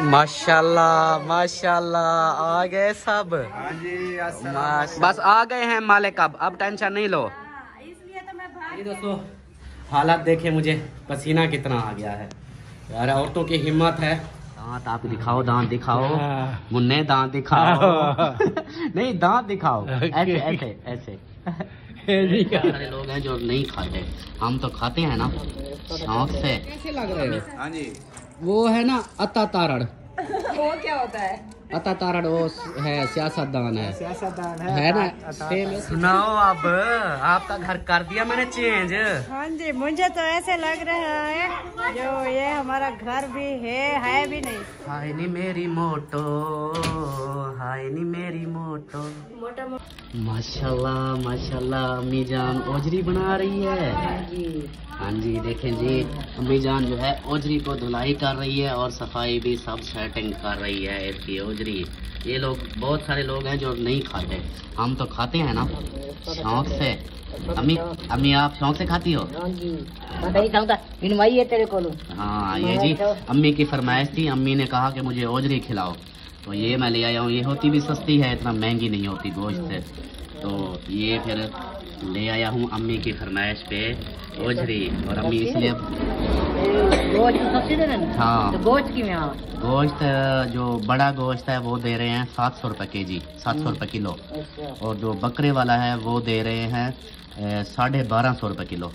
माशाल्लाह माशाल्लाह। आ गए सब। हाँ बस आ गए हैं मालिक अब। अब टेंशन नहीं लो। इसलिए तो मैं भाग ये दोस्तों हालात देखे मुझे। पसीना कितना आ गया है। यार औरतों की हिम्मत है। दांत आप दिखाओ दांत दिखाओ। मुन्ने दांत दिखाओ। नहीं दांत दिखाओ। ऐसे ऐसे ऐसे। सारे लोग हैं जो नहीं खाते। हम तो खाते हैं ना। शौक से। कैसे लग रहे हो? हाँ जी। वो है ना अता तारड़ वो क्या होता है? अता तारड़ वो है सियासतदान है। सियासतदान है ना? सुनाओ अब आपका घर कर दिया मैंने चेंज हाँ जी मुझे तो ऐसे लग रहा है जो ये हमारा घर भी है है भी नहीं। हाय नी मेरी मोटो हाय नी मेरी मोटो। मोटा माशाल्लाह माशाल्लाह अम्मी जान ओजरी बना रही है। हाँ जी देखें जी अम्मी जान जो है ओजरी को धुलाई कर रही है और सफ़ाई भी सब सेटिंग कर रही है इसकी ओजरी ये लोग बहुत सारे लोग हैं जो नहीं खाते। हम तो खाते हैं ना। शौक से। अम्मी अम्मी आप शौक से खाती हो? है तेरे को। हाँ ये जी अम्मी की फरमाइश थी। अम्मी ने कहा कि मुझे ओजरी खिलाओ। तो ये मैं ले आया हूँ। ये होती भी सस्ती है इतना महँगी नहीं होती गोश्त। से तो ये फिर ले आया हूँ अम्मी की फरमाइश पे ओजरी और अम्मी इसलिए सब्ज़ी हाँ गोश्त गोश्त जो बड़ा गोश्त है वो दे रहे हैं सात सौ रुपये के जी सात सौ रुपये किलो। और जो बकरे वाला है वो दे रहे हैं साढ़े बारह सौ रुपये किलो।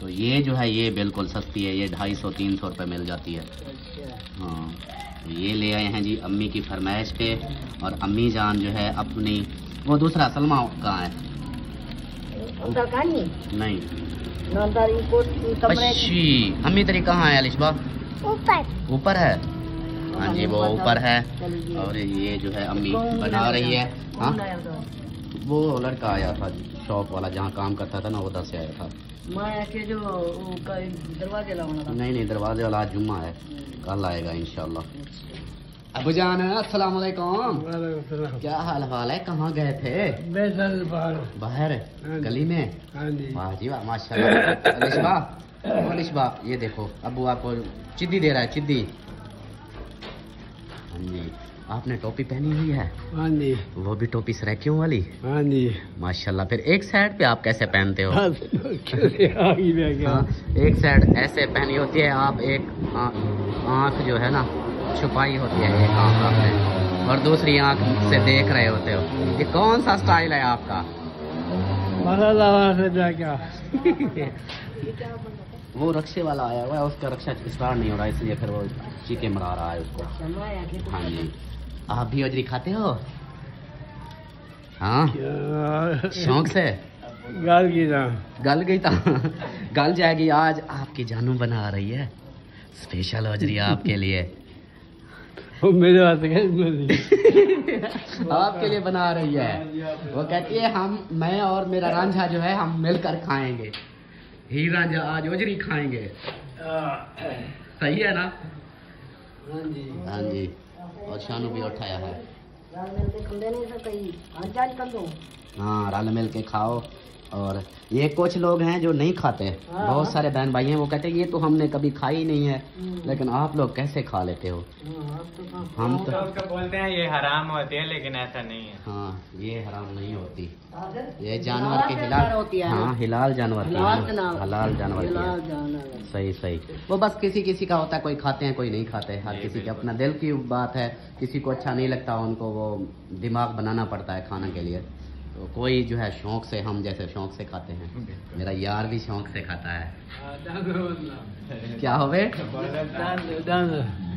तो ये जो है ये बिल्कुल सस्ती है। ये ढाई सौ तीन सौ रुपये मिल जाती है। हाँ। तो ये ले आए हैं जी अम्मी की फरमाइश पे और अम्मी जान जो है अपनी वो दूसरा सलमा कहाँ है। नहीं। अच्छी। अम्मी तेरी कहाँ है अलिशबा? ऊपर। ऊपर है? हाँ जी वो ऊपर है और ये जो है अम्मी बना रही है। हाँ? वो लड़का आया था शॉप वाला जहाँ काम करता था ना उधर से आया था। दरवाजे नहीं नहीं दरवाजे वाला आज जुम्मा है। कल आएगा इंशाल्लाह। अबू जान अस्सलाम क्या हाल हाल है? कहाँ गए थे? बाहर। गली में? हाँ वाह जी वाह माशाल्लाह। अलिशबा अलिशबा ये देखो अबू आपको चिद्दी दे रहा है चिद्दी। हाँ जी। आपने टोपी पहनी हुई है? हाँ जी। वो भी टोपी सरेकियों वाली? हाँ जी। माशाल्लाह फिर एक साइड पे आप कैसे पहनते हो? हाँ, एक साइड ऐसे पहनी होती है आप एक आँख जो है ना छुपाई होती है एक आँख आपने। और दूसरी आँख से देख रहे होते हो। ये कौन सा स्टाइल है आपका? वो रक्षे वाला आया हुआ है उसका रक्षा स्टार्ट नहीं हो रहा इसलिए फिर वो चीखे मरा रहा है उसको। हाँ जी। आप भी ओजरी खाते हो? हाँ। शौक से? गाल की ना गल गई था गल जाएगी आज। आपकी जानू बना रही है। स्पेशल ओजरी आपके लिए। वो मेरे आपके लिए बना रही है। वो कहती है हम मैं और मेरा रांझा जो है हम मिलकर खाएँगे। ही रांझा आज ओजरी खाएँगे। सही है ना? हाँ जी। हाँ जी। और शानू भी उठाया है। हाँ रल मिल के खाओ। और ये कुछ लोग हैं जो नहीं खाते बहुत सारे बहन भाई हैं वो कहते हैं ये तो हमने कभी खाई नहीं है लेकिन आप लोग कैसे खा लेते हो? हम तो उसको बोलते हैं ये हराम होती है लेकिन ऐसा नहीं है। हाँ ये हराम नहीं होती। ये जानवर के हिलाल होती है। हाँ हिलाल जानवर की हिलाल जानवर। हलाल जानवर की सही सही। वो बस किसी किसी का होता है कोई खाते हैं कोई नहीं खाते हर किसी के अपना दिल की बात है। किसी को अच्छा नहीं लगता उनको वो दिमाग बनाना पड़ता है खाने के लिए। तो कोई जो है शौक से हम जैसे शौक से खाते हैं। मेरा यार भी शौक से खाता है। क्या हो गए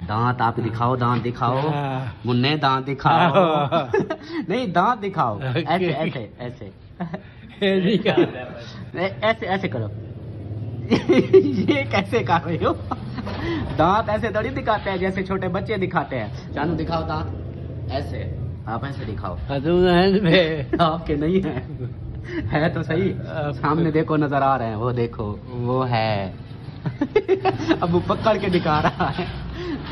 दांत आप दिखाओ दांत दिखाओ। मुन्ने दांत दिखाओ। नहीं दांत दिखाओ। ऐसे ऐसे ऐसे। ऐसे ऐसे करो। ये कैसे कर रहे हो? दांत ऐसे थोड़ी दिखाते हैं जैसे छोटे बच्चे दिखाते हैं। जानू दिखाओ दांत। ऐसे। आप ऐसे दिखाओ। आपके नहीं है। है तो सही। सामने देखो नज़र आ रहे हैं। वो देखो वो है। अब वो पकड़ के दिखा रहा है।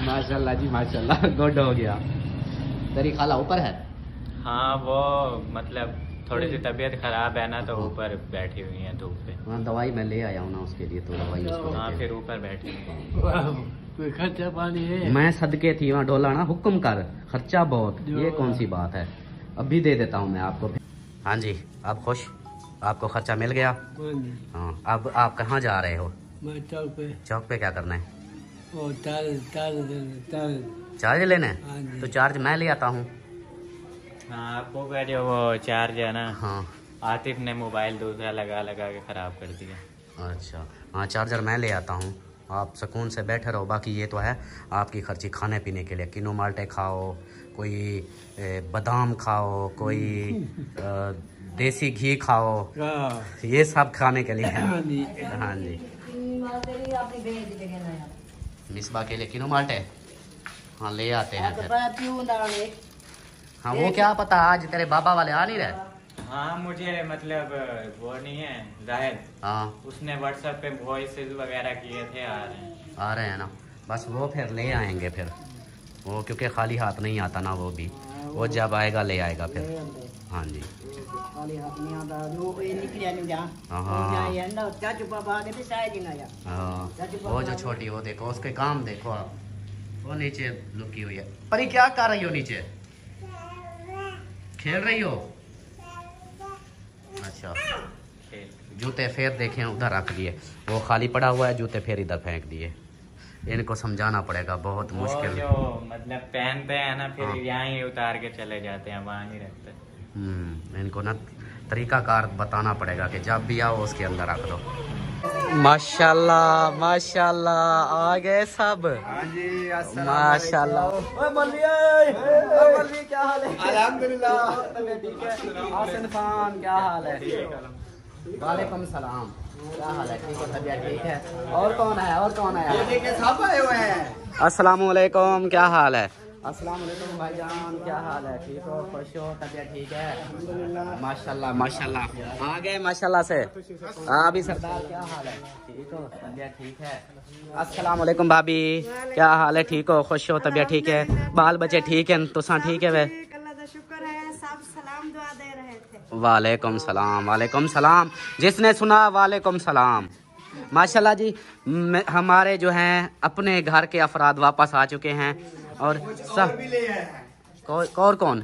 माशाल्लाह जी माशाल्लाह। गुड हो गया। तेरी खाला ऊपर है? हाँ वो मतलब थोड़ी सी तबीयत खराब है ना तो ऊपर बैठी हुई है धूप पे। हाँ दवाई मैं ले आया हूँ ना उसके लिए तो दवाई उसको हाँ फिर ऊपर बैठी हुई हैं। खर्चा पानी है। मैं सदके थी वहाँ डोला ना हुक्म कर। खर्चा बहुत। ये कौन सी बात है? अभी दे देता हूँ मैं आपको। हाँ जी आप खुश? आपको खर्चा मिल गया? हाँ हाँ अब आप कहाँ जा रहे हो? मैं चौक पे। चौक पे क्या करना है? वो तार तार तार चार्ज। लेना हाँ? है तो चार्ज मैं ले आता हूँ। हाँ आपको का जो वो चार्ज है ना? हाँ। आतिफ ने मोबाइल दूसरा लगा लगा के खराब कर दिया। अच्छा। हाँ चार्जर मैं ले आता हूँ। आप सुकून से बैठे रहो। बाकी ये तो है आपकी खर्ची खाने पीने के लिए। किनो माल्टे खाओ कोई बादाम खाओ कोई देसी घी खाओ। हाँ। ये सब खाने के लिए। है हाँ जी। हाँ जी मिसबा के लिए किनो माल्टे? हाँ ले आते हैं फिर। हाँ वो क्या पता आज तेरे बाबा वाले आ नहीं रहे? हाँ मुझे मतलब वो नहीं है ज़ाहिर हाँ। उसने व्हाट्सएप पे वॉइसेस वगैरह किए थे आ रहे हैं। आ रहे हैं ना। बस वो फिर ले आएँगे फिर। वो क्योंकि खाली हाथ नहीं आता ना वो भी। वो जब आएगा ले आएगा फिर। हाँ जी। हाँ। हाँ वो जो छोटी वो देखो उसके काम देखो आप। वो नीचे लुकी हुई है। परी क्या कर रही हो नीचे? खेल रही हो? अच्छा। जूते फिर देखे उधर रख दिए। वो खाली पड़ा हुआ है जूते फिर इधर फेंक दिए। इनको समझाना पड़ेगा बहुत मुश्किल। मतलब पहनते हैं ना फिर हाँ। यहाँ ही उतार के चले जाते हैं वहाँ नहीं रखते हम्म इनको ना तरीका कार बताना पड़ेगा कि जब भी आओ उसके अंदर रख दो। माशाल्लाह माशाल्लाह आ गए सब। माशाल्लाह। क्या हाल है? क्या हाल है? वालेकुम सलाम। क्या हाल है? ठीक है तबीयत ठीक है। और कौन है और कौन है? अस्सलाम वालेकुम क्या हाल है? अस्सलाम वालेकुम भाईजान क्या हाल है? ठीक हो? खुश हो? तबीयत ठीक है? माशाल्लाह माशाल्लाह। आ गए माशाल्लाह से। हाँ अभी सरदार क्या हाल है? ठीक हो? तबीयत ठीक है? अस्सलाम वालेकुम भाभी। क्या हाल है? ठीक हो? खुश हो? तबीयत ठीक है? बाल बच्चे ठीक है? तुसा ठीक है वे? अल्लाह का शुक्र है सब सलाम दुआ दे रहे थे। वालेकुम सलाम वालेकुम सलाम। जिसने सुना वालेकुम सलाम। माशाल्लाह जी हमारे जो हैं अपने घर के अफराद वापस आ चुके हैं। और सब और कौन?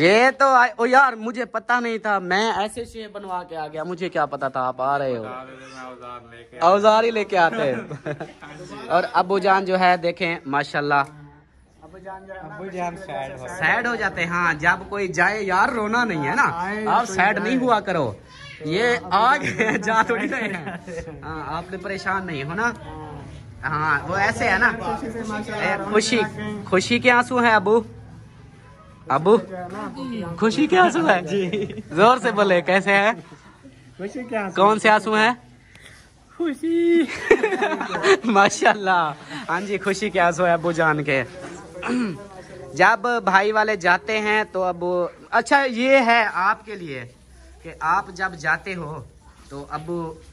ये तो आ, ओ यार मुझे पता नहीं था मैं ऐसे शेप बनवा के आ गया मुझे क्या पता था आप आ रहे हो। औज़ार ही लेके आते हैं। और अबू जान जो है देखें माशाल्लाह। सैड हो जाते हैं हाँ जब कोई जाए यार रोना नहीं है ना। आप सैड नहीं हुआ करो। ये आ गए जा थोड़ी हाँ। आपने परेशान नहीं हो ना? हाँ वो ऐसे है ना। खुशी खुशी के आँसू हैं अबू। अबू खुशी के आँसू है? जी। ज़ोर से बोले कैसे है? खुशी क्या कौन से आँसू हैं? खुशी। माशाल्लाह। हाँ जी खुशी के आँसू है अबू जान के। जब भाई वाले जाते हैं तो अब अच्छा ये है आपके लिए कि आप जब जाते हो तो अब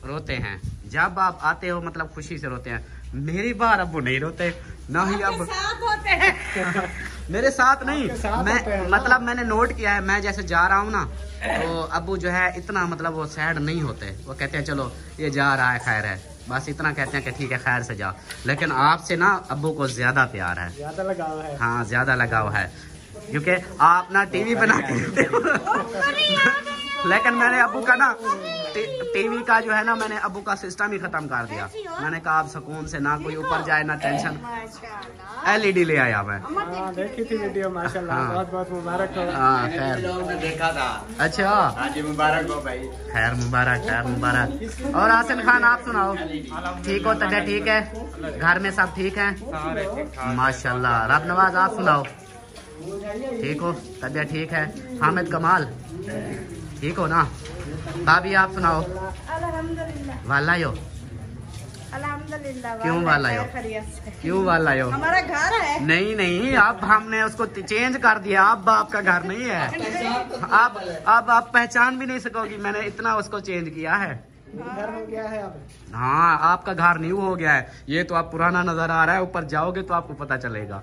रोते हैं। जब आप आते हो मतलब खुशी से रोते हैं। मेरी बार अबू नहीं रोते ना ही अब साथ होते हैं। मेरे साथ नहीं। साथ मैं मतलब मैंने नोट किया है मैं जैसे जा रहा हूँ ना तो अबू जो है इतना मतलब वो सैड नहीं होते। वो कहते हैं चलो ये जा रहा है खैर है। बस इतना कहते हैं कि ठीक है खैर से जाओ। लेकिन आपसे ना अबू को ज़्यादा प्यार है। ज़्यादा लगाव है। हाँ ज़्यादा लगाव है। क्योंकि आप ना टीवी बना के देते हो लेकिन मैंने अबू का ना टीवी का जो है ना मैंने अबू का सिस्टम ही खत्म कर दिया। मैंने कहा आप सुकून से ना कोई ऊपर जाए ना टेंशन एलईडी ले आया मैं। हाँ देखी थी वीडियो माशाल्लाह हाँ। बहुत बहुत मुबारक हो। हाँ खैर। देखा था। अच्छा। आज मुबारक हो भाई। खैर मुबारक खैर मुबारक। और आसिन खान आप सुनाओ। ठीक हो तबीयत ठीक है? घर में सब ठीक है। माशाल्लाह। रब नवाज़ आप सुनाओ। ठीक हो तबीयत ठीक है? हामिद कमाल। ठीक हो ना? भाभी आप सुनाओ। अल्हम्दुलिल्लाह। वाला यो। क्यों वाला वाला यो? क्यों वाला यो? हमारा घर है। नहीं नहीं अब हमने उसको चेंज कर दिया। अब आपका घर नहीं है। अब अब आप पहचान भी नहीं सकोगी। मैंने इतना उसको चेंज किया है। घर हो गया है अब। हाँ आपका घर न्यू हो गया है। ये तो आप पुराना नज़र आ रहा है। ऊपर जाओगे तो आपको पता चलेगा।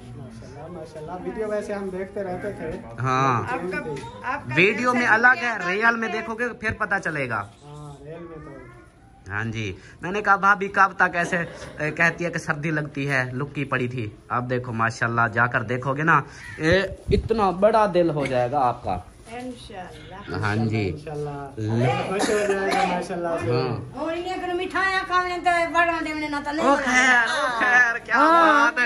माशाल्लाह वीडियो वैसे हम देखते रहते थे। हाँ। आपका आपका वीडियो में अलग है रियल में देखोगे फिर पता चलेगा। हाँ रेल में तो। हाँ जी। मैंने कहा भाभी कब तक ऐसे ए, कहती है कि सर्दी लगती है लुक्की पड़ी थी। अब देखो माशाल्लाह जाकर देखोगे ना ये इतना बड़ा दिल हो जाएगा आपका। हाँ जी। हो हाँ तो तो है। हाँ, तो तो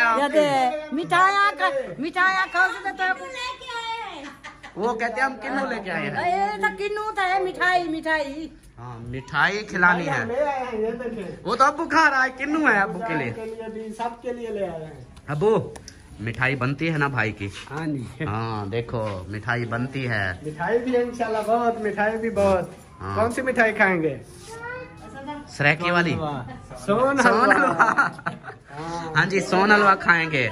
आए वो कहते हम किन्नू लेके आए हैं। ये तो किन्नू था मिठाई मिठाई। हाँ मिठाई खिलानी है। आए हैं वो तो अबू खा रहा है किन्नू है अबू के लिए। सबके लिए ले आए हैं। अबू मिठाई बनती है ना भाई की? हाँ जी। हाँ देखो मिठाई बनती है। मिठाई भी है इंशाल्लाह बहुत मिठाई भी बहुत। हाँ। कौन सी मिठाई खाएँगे? सरेकी वाली? सोन सोन हलवा हाँ जी सोन हलवा खाएँगे।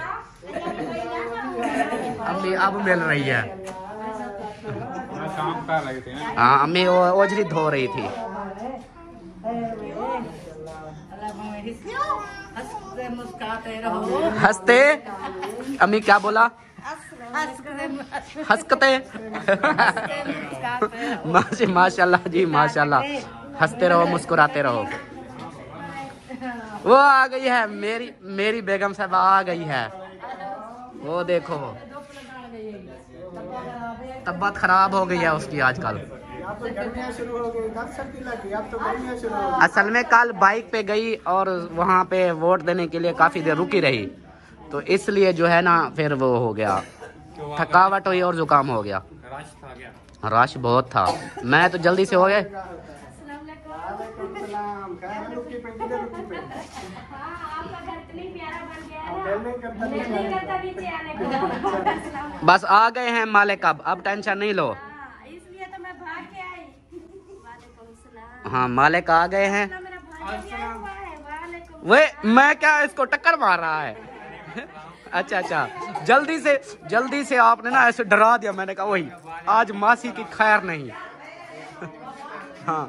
अम्मी अब मिल रही है। काम कर रही थी हाँ अम्मी ओझरी धो रही थी। हँसते मुस्कुराते रहो हँसते? अम्मी क्या बोला? हँसते। हँसते माशी, माशाल्लाह जी, माशाल्लाह। हँसते रहो, मुस्कुराते रहो। वो आ गई है, मेरी मेरी बेगम साहब आ गई है। वो देखो। तबीयत खराब हो गई है उसकी आजकल। असल में कल बाइक पे गई और वहाँ पे वोट देने के लिए काफ़ी देर रुकी रही। तो इसलिए जो है ना फिर वो हो गया। थकावट हुई और जुकाम हो गया। रश था गया रश बहुत था। मैं तो जल्दी से हो गए। वालेकुम सलाम खैर रुकी पे किधर रुकी पे आपका घर इतनी प्यारा बन गया अब दिल नहीं करता दिल नीचे नहीं आने करता नीचे आने को बस आ गए हैं मालिक अब। अब टेंशन नहीं लो। हाँ, इसलिए तो मैं भाग के आई हाँ मालिक आ गए हैं। है वे मैं क्या इसको टक्कर मार रहा है? अच्छा अच्छा। जल्दी से जल्दी से आपने ना ऐसे डरा दिया मैंने कहा वही आज मासी की खैर नहीं। हाँ।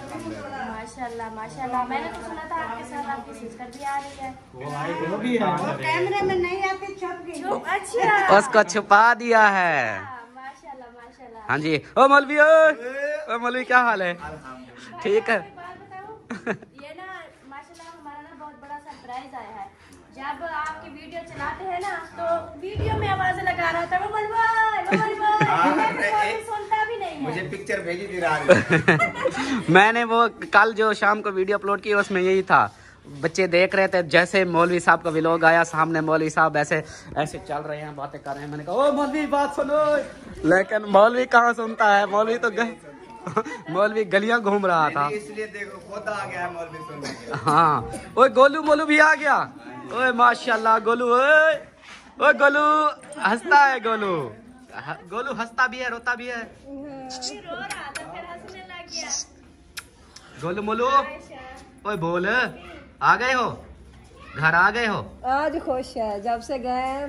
माशाल्लाह माशाल्लाह। मैंने तो सुना था आपके साथ आपकी सिस्टर भी आ रही है। वो भी है कैमरे में नहीं आती छुप गई। अच्छा। उसको छुपा दिया है। हाँ जी। ओ मौलवी ओ। ओ मौलवी क्या हाल है? ठीक है। ये ना माशाल्लाह हमारा ना बहुत बड़ा सरप्राइज़ आया है। जब आपकी वीडियो चलाते हैं ना तो वीडियो में आवाज़ लगा रहा था वो बलवान सुनता भी नहीं है। मुझे पिक्चर भेजी थी मैंने वो कल जो शाम को वीडियो अपलोड की उसमें यही था। बच्चे देख रहे थे जैसे मौलवी साहब का व्लॉग आया सामने मौलवी साहब ऐसे ऐसे चल रहे हैं बातें कर रहे हैं। मैंने कहा ओ मौलवी बात सुनो। लेकिन मौलवी कहाँ सुनता है? मौलवी तो ग... मौलवी गलियाँ घूम रहा था। इसलिए देखो खोता आ गया है मौलवी सुनने हाँ। ओए गोलू मोलू भी आ गया? ओए माशाल्लाह गोलू ओए ओए गोलू हंसता है गोलू। गोलू हंसता भी है रोता भी है। रो रहा था फिर हंसने लग गया। गोलू मोलू ओए बोल। आ गए हो? घर आ गए हो? आज खुश है जब से गए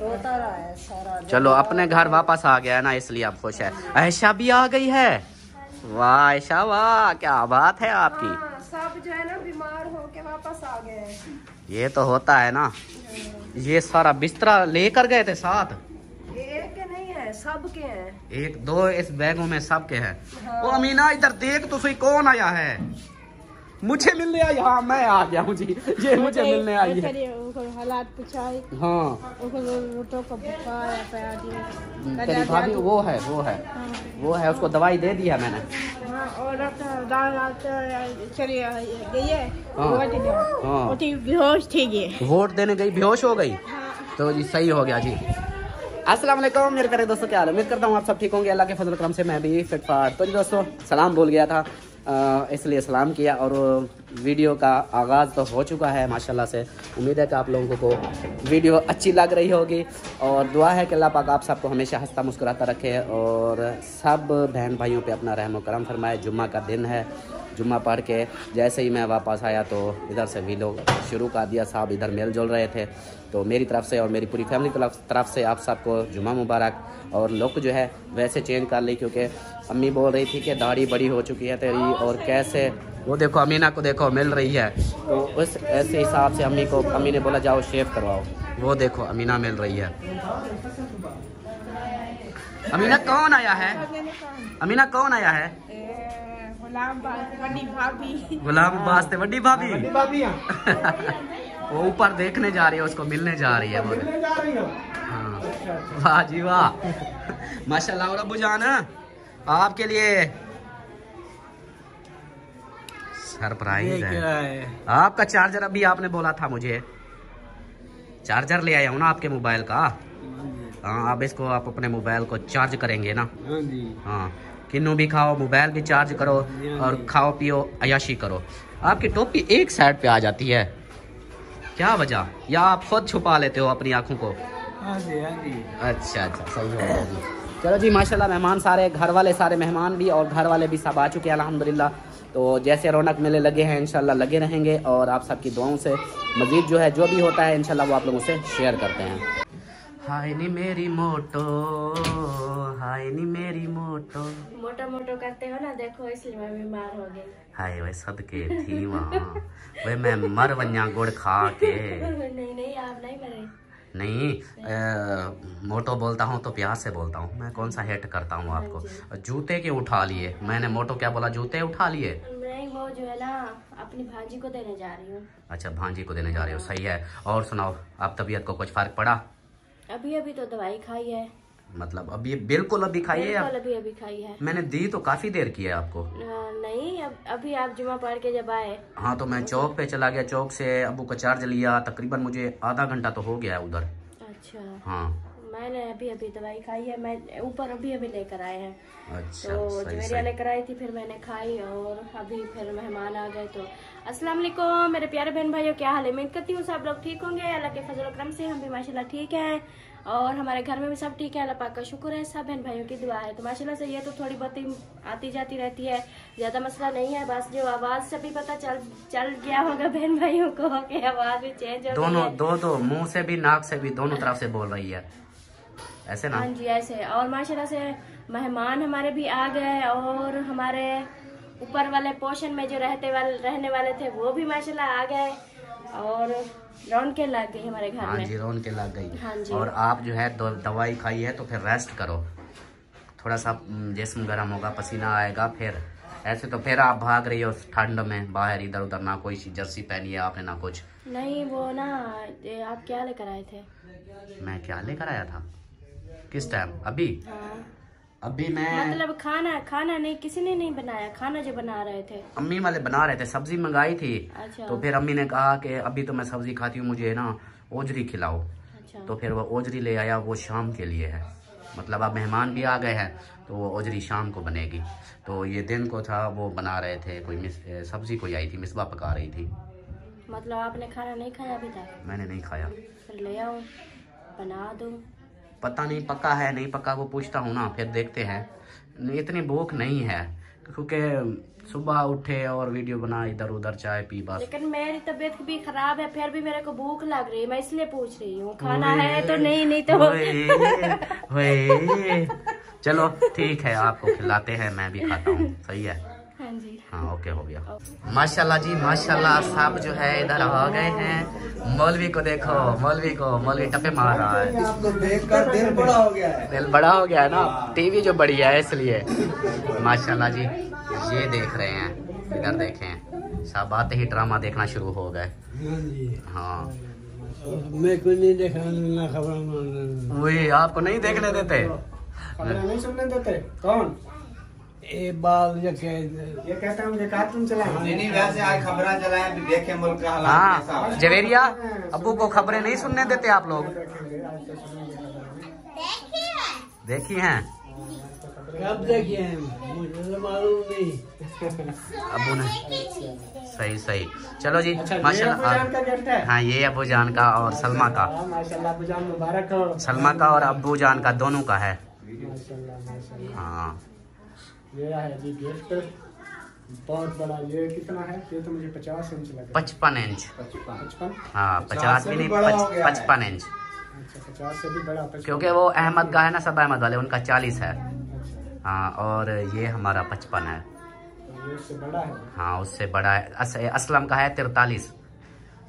रोता रहा है सारा चलो अपने घर वापस आ गया है ना इसलिए आप खुश है। ऐशा भी आ गई है? वाह ऐशा वाह क्या बात है आपकी। हाँ, सब जो है ना बीमार होके वापस आ गए ये तो होता है ना। ये सारा बिस्तरा लेकर गए थे साथ? एक के नहीं है सब के हैं। एक दो इस बैगों में सबके हैं। हाँ। ओ अमीना इधर देख तो सही कौन आया है? मुझे मिलने आई। हाँ मैं आ गया हूँ जी। ये मुझे मिलने आई है। हालात पुछाई। हाँ। को तेरी भाभी वो है वो है। वो है उसको दवाई दे दी है मैंने। हाँ है हाँ। हाँ। वोट देने गई बेहोश हो गई। तो जी सही हो गया जी। अस्सलाम वालेकुम मेरे प्यारे दोस्तों क्या हाल है? उम्मीद करता हूँ आप सब ठीक होंगे। अल्लाह के फजल करम से मैं भी फिट फाट। तो जी दोस्तों सलाम बोल गया था। इसलिए सलाम किया और वीडियो का आगाज़ तो हो चुका है, माशाल्लाह से। उम्मीद है कि आप लोगों को वीडियो अच्छी लग रही होगी। और दुआ है कि अल्लाह पाक आप सबको हमेशा हंसता मुस्कुराता रखे और सब बहन भाइयों पे अपना रहम करम फरमाए। जुम्मा का दिन है, जुम्मा पढ़ के जैसे ही मैं वापस आया तो इधर से लोग शुरू कर दिया, साहब इधर मेल जुल रहे थे। तो मेरी तरफ़ से और मेरी पूरी फैमिली की तरफ़ तरफ़ से आप सबको जुमा मुबारक। और लुक जो है वैसे चेंज कर ली क्योंकि अम्मी बोल रही थी कि दाढ़ी बड़ी हो चुकी है तेरी और कैसे। वो देखो अमीना को देखो मिल रही है। तो उस ऐसे हिसाब से अम्मी को अम्मी ने बोला जाओ शेव करवाओ। वो देखो अमीना मिल रही है। अमीना कौन आया है? अमीना कौन आया है? गुलाम वास्ते बड़ी भाभी। बड़ी भाभी हैं। वो ऊपर देखने जा रही है उसको मिलने जा रही है वो। मिलने जा रही हाँ वाह जी वाह। माशाल्लाह और अबू जान आपके लिए सरप्राइज़ है। आपका चार्जर अभी आपने बोला था मुझे। चार्जर ले आया हूँ ना आपके मोबाइल का। हाँ अब इसको आप अपने मोबाइल को चार्ज करेंगे ना। हाँ किन्नू भी खाओ मोबाइल भी चार्ज करो और खाओ पियो अयाशी करो। आपकी टोपी एक साइड पे आ जाती है। क्या वजह? या आप खुद छुपा लेते हो अपनी आँखों को? अच्छा अच्छा सही है जी चलो जी माशाल्लाह मेहमान सारे घर वाले सारे मेहमान भी और घर वाले भी सब आ चुके हैं अलहमदिल्ला तो जैसे रौनक मेले लगे हैं इनशाला लगे रहेंगे और आप सबकी दुआओं से मज़ीद जो है जो भी होता है इनशाला वो आप लोगों से शेयर करते हैं। हाय नी मेरी मोटो हाय नी मेरी मोटो। मोटो मोटो करते हो ना देखो इसलिए मैं बीमार हो गई। हाय वे सदके थी वहाँ। वे मैं मर वन्या गुड़ खा के। नहीं नहीं आप नहीं मरे। नहीं अ, मोटो बोलता हूँ तो प्यार से बोलता हूँ। मैं कौन सा हेट करता हूँ आपको? जूते क्यों उठा लिए? मैंने मोटो क्या बोला जूते उठा लिए? नहीं वो जो है ना अपनी भाजी को देने जा रही हूँ। अच्छा भांजी को देने जा रहे हो सही है। और सुनाओ आप तबीयत को कुछ फ़र्क पड़ा? अभी अभी तो दवाई खाई है। मतलब अभी बिल्कुल अभी खाई है बिल्कुल अभी अभी खाई है। मैंने दी तो काफ़ी देर की है आपको। नहीं अब अभी आप जुमा पढ़ के जब आए। हाँ तो मैं चौक पे चला गया चौक से अबू का चार्ज लिया तकरीबन मुझे आधा घंटा तो हो गया है उधर। अच्छा। हाँ। मैंने अभी अभी दवाई खाई है मैं ऊपर अभी अभी लेकर आए हैं। अच्छा तो जवेरिया लेकर आई थी फिर मैंने खाई और अभी फिर मेहमान आ गए तो अस्सलाम वालेकुम मेरे प्यारे बहन भाइयों क्या हाल है? उम्मीद करती हूँ सब लोग ठीक होंगे अल्लाह के फजल करम से हम भी माशाल्लाह ठीक हैं और हमारे घर में भी सब ठीक है अल्लाह पाक का शुक्र है सब बहन भाइयों की दुआ है। तो माशाल्लाह से ये तो थोड़ी बहुत ही आती जाती रहती है ज़्यादा मसला नहीं है बस जो आवाज़ से भी पता चल चल गया होगा बहन भाइयों को कि आवाज़ भी चेंज हो दोनों दो दो मुँह से भी नाक से भी दोनों तरफ़ से बोल रही है। ऐसे ना? हाँ जी ऐसे और माशाल्लाह से मेहमान हमारे भी आ गए और हमारे ऊपर वाले पोर्शन में जो रहते वाले रहने वाले थे वो भी माशाल्लाह आ गए और रौनकें लग गई हमारे घर हाँ में। जी रोन के लग हाँ जी। और आप जो है दवाई खाई है तो फिर रेस्ट करो। थोड़ा सा जिसम गर्म होगा पसीना आएगा फिर ऐसे तो फिर आप भाग रही हो ठंड में बाहर इधर उधर ना कोई जर्सी पहनी है आपने ना कुछ। नहीं वो ना आप क्या लेकर आए थे? मैं क्या लेकर आया था? किस टाइम अभी? हाँ। अभी मैं मतलब खाना खाना नहीं किसी ने नहीं बनाया। खाना जो बना रहे थे। अम्मी वाले बना रहे थे सब्ज़ी मंगाई थी। अच्छा। तो फिर अम्मी ने कहा कि अभी तो मैं सब्ज़ी खाती हूँ मुझे ना ओजरी खिलाओ। अच्छा। तो फिर वो ओजरी ले आया वो शाम के लिए है। मतलब अब मेहमान भी आ गए हैं तो वो ओजरी शाम को बनेगी। तो ये दिन को था वो बना रहे थे कोई सब्ज़ी कोई आई थी मिसबा पका रही थी। मतलब आपने खाना नहीं खाया अभी तक? मैंने नहीं खाया। फिर ले आओ बना दूँ। पता नहीं पका है नहीं पका वो पूछता हूँ ना फिर देखते हैं। इतनी भूख नहीं है क्योंकि सुबह उठे और वीडियो बना इधर उधर चाय पी बस। लेकिन मेरी तबीयत भी खराब है फिर भी मेरे को भूख लग रही है मैं इसलिए पूछ रही हूँ खाना है तो नहीं नहीं तो ओए, ओए। चलो ठीक है आपको खिलाते हैं मैं भी खाता हूँ सही है। हाँ जी। हाँ ओके हो गया। माशाल्लाह जी माशाल्लाह सब जो है इधर आ गए हैं। मौलवी को देखो मौलवी को मौलवी टपे मार रहा है। आपको देखकर दिल बड़ा हो गया है दिल बड़ा हो गया है ना। टीवी जो बड़ी है इसलिए। माशाल्लाह जी ये देख रहे हैं इधर देखें। सब आते ही ड्रामा देखना शुरू हो गए। हाँ। मैं कुछ नहीं देखा खबर वही आपको नहीं देखने देते? नहीं सुनने देते? कौन? ये बाल ये कह ये कहता है मुझे कार्टून चलाए नहीं नहीं वैसे आज खबरें चलाए अभी देखे मुल्क का हालात कैसा हाँ। जवेरिया अब्बू को खबरें नहीं सुनने देते आप लोग। देखी हैं? कब देखिए मुझे तो मालूम नहीं। अबू ने सही सही। चलो जी अच्छा माशाल्लाह अबू है? हाँ ये अबू जान का और सलमा का। हाँ, माशाल्लाह अबू जान मुबारक हो। सलमा का और अबू जान का दोनों का है। माशाल्लाह माशाल्लाह। हाँ। ये है जी गिफ्ट बहुत बड़ा ये कितना है? ये तो मुझे पचास इंच लगा पचपन इंच। पचपन? हाँ पचास भी नहीं। पचपन इंच। अच्छा पचास से भी बड़ा क्योंकि वो अहमद का है ना सब अहमद वाले उनका चालीस है। हाँ और ये हमारा पचपन है। उससे बड़ा है? हाँ उससे बड़ा है। अस, असलम का है तिरतालीस।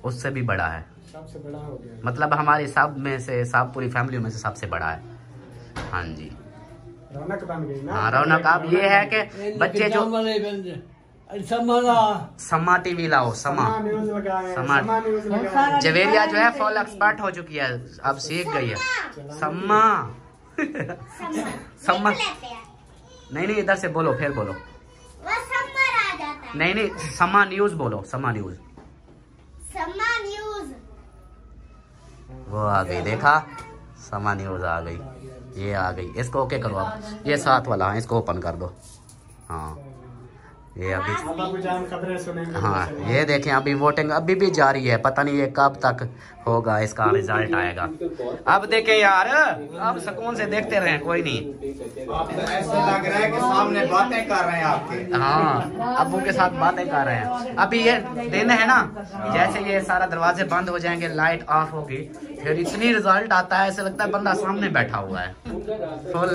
उससे भी बड़ा है। सबसे बड़ा हो गया। मतलब हमारे सब में से सब पूरी फैमिली में से सबसे बड़ा है। हाँ जी। रौनक बन गई ना। हाँ रौनक अब ये है कि बच्चे जो समा टीवी लाओ समा। समा समा- समा जवेरिया जो है फॉल एक्सपर्ट हो चुकी है अब सीख गई है। सम्मा सम्मा नहीं नहीं इधर से बोलो फिर बोलो। वो समर आ जाता है नहीं नहीं समा न्यूज़ बोलो समा न्यूज़ समा न्यूज़ वो आ गई देखा? समा न्यूज़ आ गई। ये आ गई। इसको ओके करो आप ये साथ वाला है इसको ओपन कर दो। हाँ। ये अभी हाँ ये देखें अभी वोटिंग अभी भी जारी है। पता नहीं ये कब तक होगा इसका रिज़ल्ट आएगा। अब देखें यार अब सुकून से देखते रहें कोई नहीं। तो ऐसे लग रहा है कि सामने बातें कर रहे हैं आपके। हाँ अबू के साथ बातें कर रहे हैं। अभी ये दिन है ना जैसे ये सारा दरवाजे बंद हो जाएँगे लाइट ऑफ़ होगी। फिर इतनी रिज़ल्ट आता है ऐसे लगता है बंदा सामने बैठा हुआ है। फुल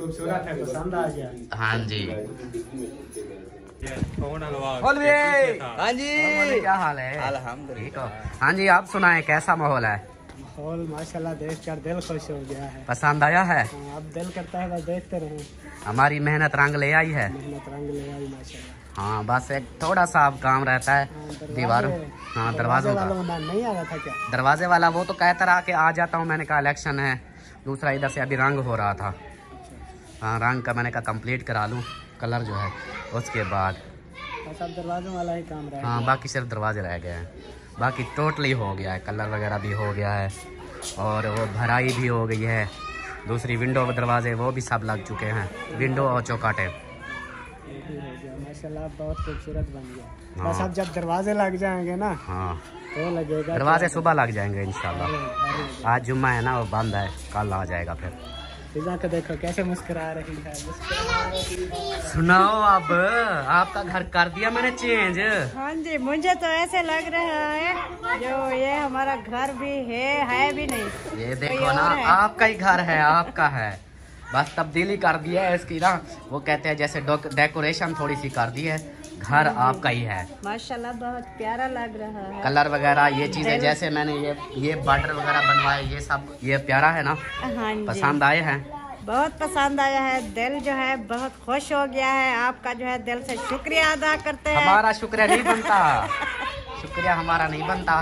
खूबसूरत है पसंद आ गया हाँ जी। हाँ जी क्या हाल है? अल्हम्दुलिल्लाह। हाँ। जी आप सुनाए कैसा माहौल है? माहौल माशाल्लाह देख कर दिल खुश हो गया है। पसंद आया है? हाँ, अब दिल करता है बस देखते रहें। हमारी मेहनत रंग ले आई है। मेहनत रंग ले आई माशाल्लाह। हाँ बस एक थोड़ा सा अब काम रहता है हाँ, दरवाजे- दीवारों। हाँ दरवाजों वालों का नहीं आ रहा था क्या? दरवाजे वाला वो तो कहता रहा कि आ जाता हूँ मैंने कहा इलेक्शन है। दूसरा इधर से अभी रंग हो रहा था। हाँ रंग का मैंने कहा कंप्लीट करा लूँ कलर जो है उसके बाद। बस अब दरवाजों वाला ही काम रहा हाँ बाकी सिर्फ़ दरवाजे रह गए हैं। बाकी टोटली हो गया है कलर वगैरह भी हो गया है और वो भराई भी हो गई है। दूसरी विंडो दरवाजे वो भी सब लग चुके हैं। विंडो और चौकाटे है हो गया। माशाल्लाह बहुत खूबसूरत बन गया हाँ। बस अब जब दरवाजे लग जाएँगे ना हाँ। तो लगेगा दरवाजे सुबह लग जाएँगे इंशाल्लाह। आज जुम्मा है ना वो बंद है कल आ जाएगा फिर। फिजा को देखो कैसे मुस्कुरा रही है मुस्कुरा रही है। सुनाओ अब आपका घर कर दिया मैंने चेंज हाँ जी मुझे तो ऐसे लग रहा है जो ये हमारा घर भी है है भी नहीं। ये देखो ना आपका ही घर है आपका है। बस तब्दीली कर दी है इसकी ना। वो कहते हैं जैसे डेकोरेशन थोड़ी सी कर दी है। घर आपका ही है। माशाल्लाह बहुत प्यारा लग रहा है। कलर वगैरह ये चीज़ें जैसे मैंने ये ये बॉर्डर वगैरह बनवाए ये सब ये प्यारा है ना? हाँ जी। पसंद आए हैं? बहुत पसंद आया है। दिल जो है बहुत खुश हो गया है। आपका जो है दिल से शुक्रिया अदा करते हैं। हमारा शुक्रिया नहीं बनता। शुक्रिया हमारा नहीं बनता।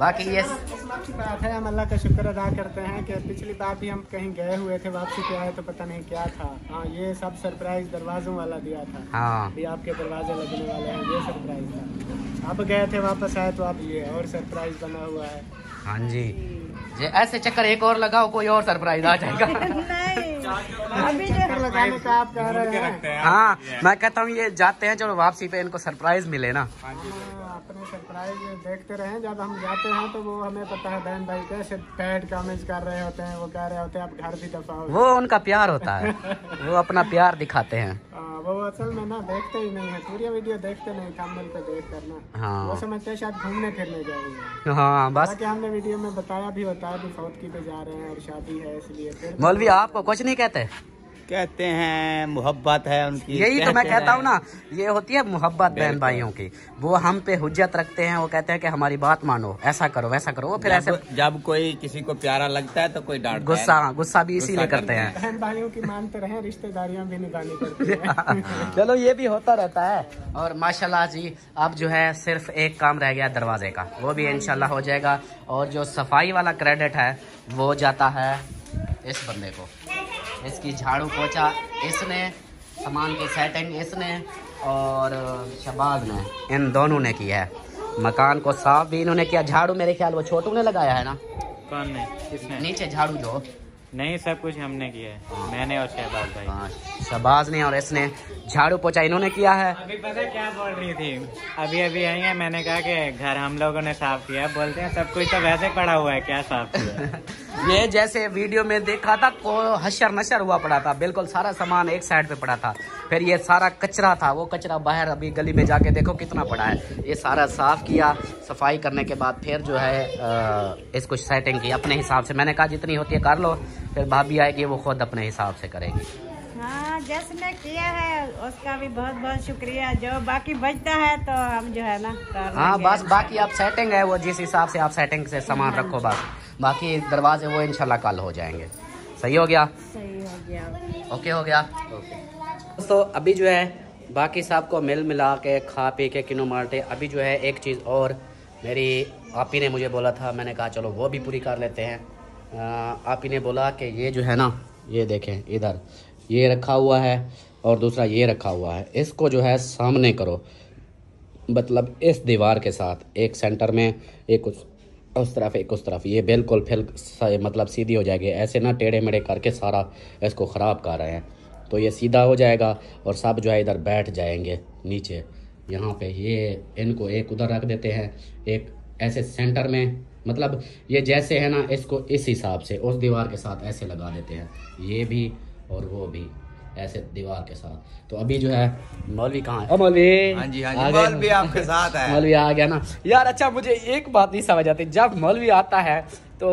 बाकी ये किस्मत की बात है हम अल्लाह का शुक्र अदा करते हैं कि पिछली बार भी हम कहीं गए हुए थे वापसी पे आए तो पता नहीं क्या था। हाँ ये सब सरप्राइज़ दरवाजों वाला दिया था। हाँ। अभी आपके दरवाजे लगने वाले हैं ये सरप्राइज़ था। अब गए थे वापस आए तो अब ये और सरप्राइज़ बना हुआ है। हाँ जी। ये ऐसे चक्कर एक और लगाओ कोई और सरप्राइज़ आ जाएगा। नहीं। अभी जो चक्कर लगाने का आप कह रहे हैं। हाँ मैं कहता हूँ ये जाते हैं चलो वापसी पे इनको सरप्राइज़ मिले ना। हाँ, अपने सरप्राइज़ देखते रहे। जब हम जाते हैं तो वो हमें पता है बहन भाई कैसे बैठ कमेंट कर रहे होते हैं? वो कह रहे होते हैं आप घर भी दफ़ा वो उनका प्यार होता है। वो अपना प्यार दिखाते हैं। हाँ, वो असल में ना देखते ही नहीं है। पूरी वीडियो देखते नहीं थंबनेल पे देख करना हाँ। वो समझते हैं शायद घूमने फिरने जाएँगे हाँ। बस। बाकी हमने वीडियो में बताया भी होता है कि फौतकी पे जा रहे हैं और शादी है इसलिए मौलवी आपको कुछ नहीं कहते? कहते हैं मोहब्बत है उनकी यही तो मैं कहता हूँ ना ये होती है मोहब्बत बहन भाइयों की। वो हम पे हुज्जत रखते हैं वो कहते हैं कि हमारी बात मानो ऐसा करो वैसा करो वो फिर ऐसे जब, जब कोई किसी को प्यारा लगता है तो कोई डांट गुस्सा गुस्सा भी इसीलिए करते हैं। बहन भाइयों की मानते रहे रिश्तेदारियाँ भी निभानी पड़ती है। चलो ये भी होता रहता है। और माशाल्लाह जी अब जो है सिर्फ़ एक काम रह गया दरवाजे का वो भी इंशाल्लाह हो जाएगा। और जो सफ़ाई वाला क्रेडिट है वो जाता है इस बंदे को। इसकी झाड़ू पोछा इसने सामान की सेटिंग इसने और शबाज ने। इन दोनों ने किया है। मकान को साफ़ भी इन्होंने किया। झाड़ू मेरे ख्याल वो छोटू ने लगाया है ना? कौन ने? किसने? नीचे झाड़ू जो। नहीं सब कुछ हमने किया है। मैंने और शहबाज भाई। हाँ, शबाज ने और इसने झाड़ू पोछा इन्होंने किया है। अभी पता क्या बोल रही थी? अभी अभी आई है मैंने कहा कि घर हम लोगों ने साफ़ किया बोलते हैं सब कुछ तो वैसे पड़ा हुआ है क्या साफ़ किया? ये जैसे वीडियो में देखा था, को हशर नशर हुआ पड़ा था। बिल्कुल सारा सामान एक साइड पे पड़ा था। फिर ये सारा कचरा था, वो कचरा बाहर अभी गली में जाके देखो कितना पड़ा है। ये सारा साफ़ किया, सफ़ाई करने के बाद फिर जो है इसको सेटिंग की अपने हिसाब से। मैंने कहा, जितनी होती है कर लो। फिर भाभी आएगी, वो खुद अपने हिसाब से करेगी। हाँ जिसने किया है उसका भी बहुत बहुत शुक्रिया। जो बाकी बचता है तो हम जो है ना हाँ बस बाकी आप सेटिंग है वो जिस हिसाब से आप सेटिंग से सामान रखो बस। बाकी दरवाजे वो इंशाल्लाह कल हो जाएँगे। सही हो गया? सही हो गया। ओके हो गया? ओके। दोस्तों अभी जो है बाकी सबको मिल मिला के खा पी के किनो मारते। अभी जो है एक चीज़ और मेरी आपी ने मुझे बोला था मैंने कहा चलो वो भी पूरी कर लेते हैं। आप आपी ने बोला कि ये जो है ना ये देखें इधर। ये रखा हुआ है और दूसरा ये रखा हुआ है। इसको जो है सामने करो। मतलब इस दीवार के साथ, एक सेंटर में, एक उस उस तरफ़, एक उस तरफ़। ये बिल्कुल फिर मतलब सीधी हो जाएगी। ऐसे ना टेढ़े मेढ़े करके सारा इसको ख़राब कर रहे हैं। तो ये सीधा हो जाएगा और सब जो है इधर बैठ जाएँगे नीचे। यहाँ पे ये, इनको एक उधर रख देते हैं। एक ऐसे सेंटर में मतलब ये जैसे है ना, इसको इस हिसाब से, उस दीवार के साथ ऐसे लगा देते हैं। ये भी और वो भी ऐसे दीवार के साथ। तो अभी जो है मौलवी कहाँ है? मौलवी! हाँ जी हाँ जी मौलवी आपके साथ है। मौलवी आ गया ना। यार अच्छा मुझे एक बात नहीं समझ आती। जब मौलवी आता है तो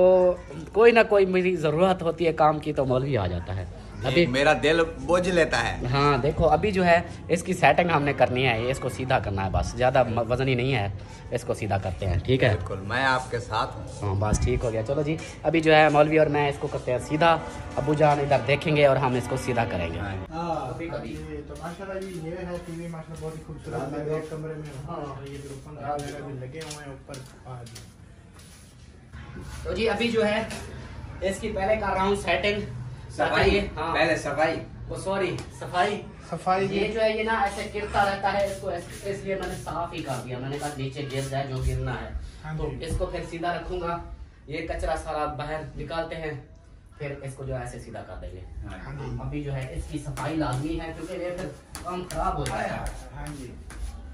कोई ना कोई मेरी ज़रूरत होती है काम की तो मौलवी आ जाता है। अभी मेरा दिल बोझ लेता है। हाँ देखो अभी जो है इसकी सेटिंग हमने करनी है इसको सीधा करना है बस ज़्यादा वज़न ही नहीं है इसको सीधा करते हैं ठीक है? बिल्कुल मैं आपके साथ हूँ। हाँ बस ठीक हो गया चलो जी अभी जो है मौलवी और मैं इसको करते हैं सीधा अबू जान इधर देखेंगे और हम इसको सीधा करेंगे। हाँ। ये तो माशाल्लाह जी ये है टीवी माशाल्लाह बहुत ही खूबसूरत लग रहा है कमरे में। हाँ। ये जो पंखा वगैरह भी लगे हुए हैं ऊपर हाँ जी तो जी अभी जो है इसकी पहले कर रहा हूँ सेटिंग सफ़ाई? हाँ। पहले सफ़ाई। वो सॉरी सफ़ाई। सफ़ाई ये जो। है ये ना ऐसे गिरता रहता है इसको इसलिए मैंने साफ़ ही कर दिया। मैंने कहा नीचे गिर जाए जो गिरना है। हाँ तो इसको फिर सीधा रखूँगा। ये कचरा सारा बाहर निकालते हैं फिर इसको जो ऐसे सीधा कर देंगे। हाँ अभी जो है इसकी सफ़ाई लाजमी है क्योंकि ये फिर काम खराब हो जाएगा। हाँ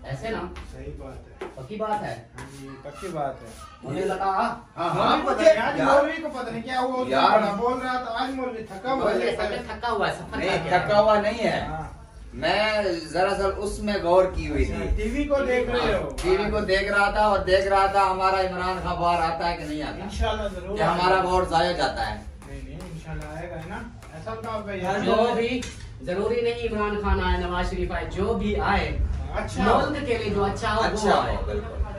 ऐसे ना। सही बात है। पक्की बात है? हाँ पक्की बात है। मुझे लगा हाँ मौलवी को पता नहीं, आज मौलवी को पता नहीं क्या हुआ यार। बड़ा बोल रहा था आज मौलवी थका हुआ है। थका हुआ सफ़र नहीं है। थका हुआ नहीं है। हाँ। मैं दरअसल उसमें गौर की हुई थी। टीवी को देख रहे हो टीवी को देख रहा था और देख रहा था हमारा इमरान खान बाहर आता है कि नहीं आता? इंशाल्लाह ज़रूर हमारा वोट जाया जाता है। नहीं नहीं इंशाल्लाह आएगा है ना? ऐसा तो आप यार जो भी ज़रूरी नहीं इमरान खान आए नवाज़ शरीफ आए जो भी आए अच्छा मुल्क के लिए जो अच्छा हो अच्छा वो आए।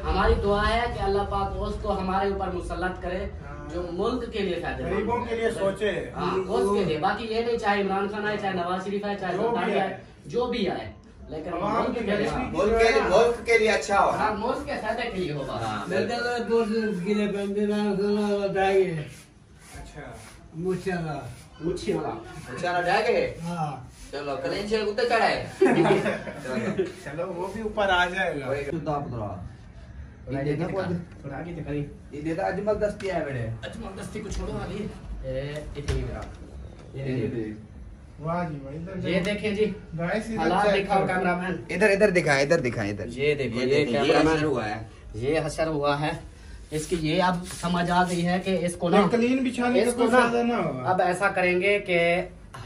हमारी दुआ है कि अल्लाह पाक उसको हमारे ऊपर मुसल्लत करे हाँ। जो मुल्क के लिए फ़ायदे गरीबों के लिए सोचे। हाँ उसके लिए। बाकी ये नहीं चाहे इमरान खान आए चाहे नवाज़ शरीफ आए चाहे जो भी आए। आए। जो भी आए। लेकिन मुल्क के लिए मुल्क के लिए मुल्क के लिए अच्छा हो। हाँ मुल्क के फ़ायदे के लिए होगा हाँ, अच्छा। अच्छा जाएँगे? हाँ। चलो कुत्ते चढ़ाए। चलो वो भी ऊपर आ जाएगा। ये देखा थोड़ा आगे दिखा दी अजमल दस्ती है बेटे अजमल दस्ती को छोड़ो ए इतनी मेरा ये देखिए। वाह जी इधर ये देखिए जी। गाइस इधर दिखाओ कैमरामैन इधर इधर दिखा इधर दिखा इधर। ये देखो, ये कैमरामैन। हुआ है। ये हसर हुआ है। इसकी ये अब समझ आ गई है कि इसको ना क्लीन बिछाने इसको ना अब ऐसा करेंगे कि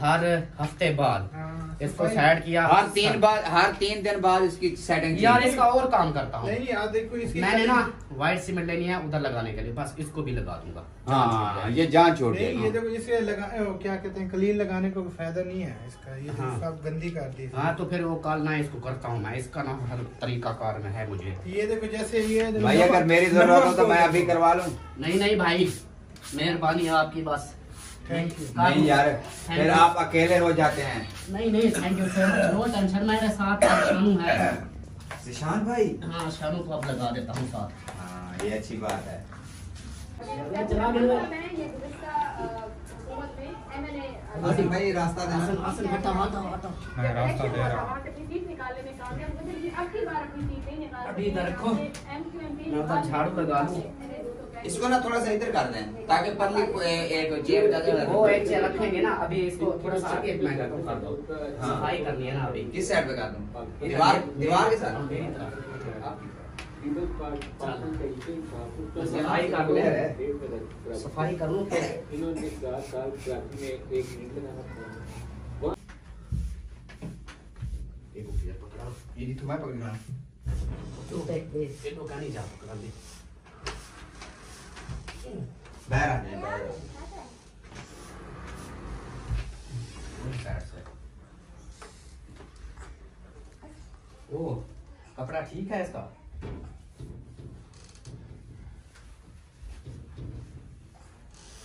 हर हफ़्ते बाद। हाँ, इसको सफाई- साइड किया हर तीन बाद हर तीन दिन बाद इसकी सेटिंग यार इसका और काम करता हूँ। नहीं यार देखो इसकी मैंने ना व्हाइट सीमेंट लेनी है उधर लगाने के लिए बस इसको भी लगा दूँगा। हाँ ये जान छोड़ नहीं ये देखो इसे लगा ओ, क्या कहते हैं क्लीन लगाने को फ़ायदा नहीं है इसका ये हाँ। सब गंदी कर दी हाँ तो फिर वो कल ना इसको करता हूँ मैं इसका ना हर तरीका कार में है मुझे। ये देखो जैसे ये भाई अगर मेरी ज़रूरत हो तो मैं अभी करवा लूँ। नहीं नहीं भाई मेहरबानी है आपकी बस। नहीं यार फिर आप अकेले हो जाते हैं। नहीं नहीं thank you so much no tension मेरे साथ शानू है। जिशान भाई? हाँ शानू को अब लगा देता हूँ साथ। हाँ ये अच्छी बात है। आसिफ भाई रास्ता हटा हटा हटा रास्ता दे रहा हूँ। अभी इधर रखो। मैं झाड़ू लगा लूँ। इसको ना थोड़ा सा इधर कर दें ताकि पतली एक जेब ज़्यादा वो एक रखेंगे ना अभी इसको थोड़ा सा आगे मैं कर कर दो। हाँ। सफ़ाई करनी है ना अभी। किस साइड पे कर दूँ? दीवार दीवार के साथ? मेरी सफ़ाई कर लो। सफ़ाई कर लो फिर एक ऊपर पकड़ा। ये तुम्हारे पकड़ना तो देख दे ये तो नहीं जा पकड़ा दे। बैराने बैराने ओ कपड़ा ठीक है इसका?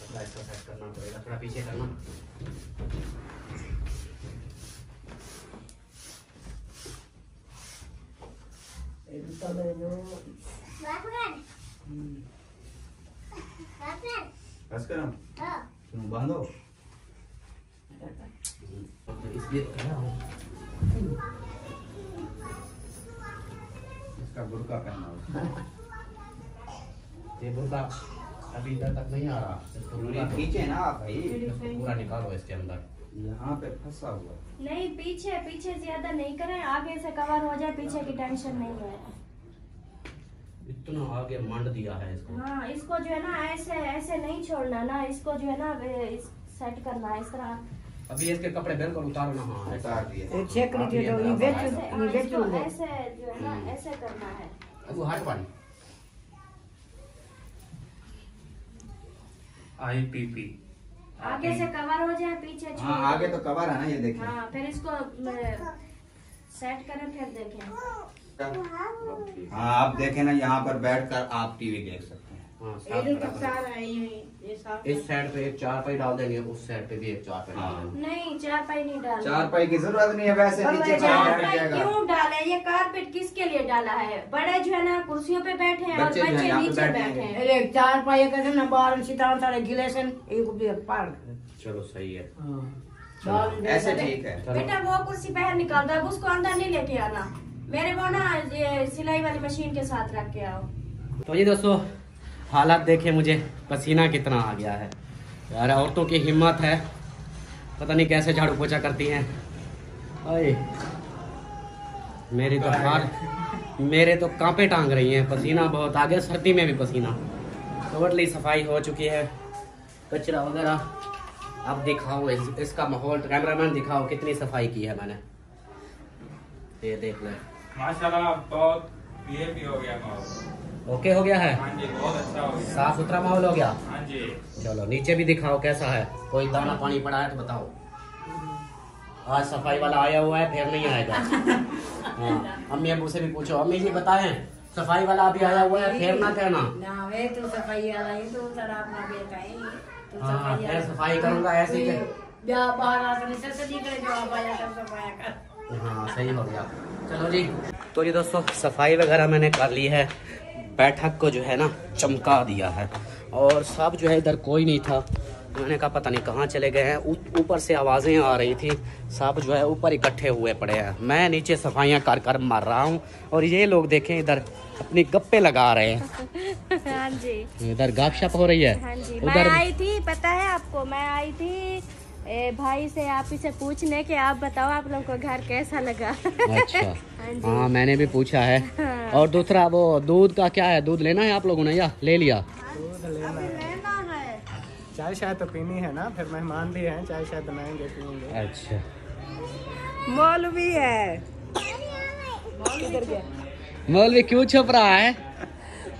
कपड़ा इसका सेट करना पड़ेगा थोड़ा पीछे करना। बस तुम बांधो इसलिए इसका बुरका पहना ये बुर्का अभी इधर तक नहीं आ रहा इसको पूरा खींचे ना आप भाई पूरा निकालो इसके अंदर यहाँ पे फंसा हुआ नहीं पीछे पीछे ज़्यादा नहीं करें आगे से कवर हो जाए पीछे की टेंशन नहीं है इतना आगे मंड दिया है इसको। हाँ इसको जो है ना ऐसे ऐसे नहीं छोड़ना ना इसको जो है ना इस सेट करना है इस तरह। अभी इसके कपड़े बिल्कुल उतारो ना हाँ ऐसा उतार दिए। चेक लीजिए तो ये बेच- ऐसे हाँ, इसको ऐसे जो है ना ऐसे करना है। अब वो हट वाली पी पी। आगे से कवर हो जाए पीछे हाँ आगे तो कवर है ना ये देखिए। हाँ फिर इसको सेट करें फिर देखें। हाँ आप देखे ना यहाँ पर बैठकर आप टीवी देख सकते हैं। हाँ। इस साइड पे एक चार पाई डाल देंगे उस साइड पे भी एक चार पाई डाल हाँ। देंगे। नहीं चार पाई नहीं डाल चार पाई की ज़रूरत नहीं है वैसे नीचे चार बैठ पाई क्यों डाले? ये कारपेट किसके लिए डाला है? बड़े जो है ना कुर्सियों पे बैठे हैं और बच्चे है नीचे बैठे बैठे हैं। हैं। एक चार पाई कहते ना बाहर सीता सारे गिले भी पार। चलो सही है। ऐसे ठीक है। बेटा वो कुर्सी बाहर निकाल दो अब उसको अंदर नहीं लेके आना। मेरे वो ना ये सिलाई वाली मशीन के साथ रख के आओ। तो ये दोस्तों हालात देखे मुझे पसीना कितना आ गया है। यार औरतों की हिम्मत है। पता नहीं कैसे झाड़ू पोछा करती हैं। अरे मेरी तो हार मेरे तो कांपे टांग रही हैं। पसीना बहुत आ गया सर्दी में भी पसीना। टोटली सफ़ाई हो चुकी है कचरा वगैरह। अब दिखाओ इस, इसका माहौल कैमरामैन दिखाओ कितनी सफ़ाई की है मैंने। ये देख ले। माशाल्लाह बहुत हो गया माहौल। ओके हो गया है? हाँ जी बहुत अच्छा हो गया। साफ़ सुथरा माहौल हो गया? हाँ जी। चलो नीचे भी दिखाओ कैसा है। कोई दाना पानी पड़ा है तो बताओ। आज सफ़ाई वाला आया हुआ है फिर नहीं आएगा। हाँ अम्मी अबू से भी पूछो। अम्मी जी बताएँ सफ़ाई वाला अभी आया हुआ है फिर ना कहना। ना वे तो सफ़ाई वाला ही तो जरा अपना बेटा है तो हाँ सफ़ाई सफ़ाई करूँगा ऐसे ही बाहर आकर से सदी करे जो आप आया कर सफाया कर। हाँ सही हो गया। चलो जी। तो ये दोस्तों सफ़ाई वगैरह मैंने कर ली है। बैठक को जो है ना चमका दिया है। और सब जो है इधर कोई नहीं था। मैंने कहा पता नहीं कहाँ चले गए हैं। ऊपर से आवाज़ें आ रही थी। सब जो है ऊपर इकट्ठे हुए पड़े हैं। मैं नीचे सफाइयाँ कर कर मार रहा हूँ। और ये लोग देखें इधर अपनी गप्पे लगा रहे हैं। हाँ जी। इधर गपशप हो रही है। हाँ जी। मैं उधर आई थी पता है आपको? मैं आई थी ए, भाई से आप इसे पूछने के आप बताओ आप लोग को घर कैसा लगा? अच्छा। हाँ हाँ मैंने भी पूछा है। और दूसरा वो दूध का क्या है? दूध लेना है आप लोगों ने या ले लिया? दूध लेना है। चाय शायद तो पीनी है ना फिर मेहमान भी हैं चाय शायद बनाएँगे पियेंगे। अच्छा। मौलवी है। मौलवी क्यों छुप रहा है?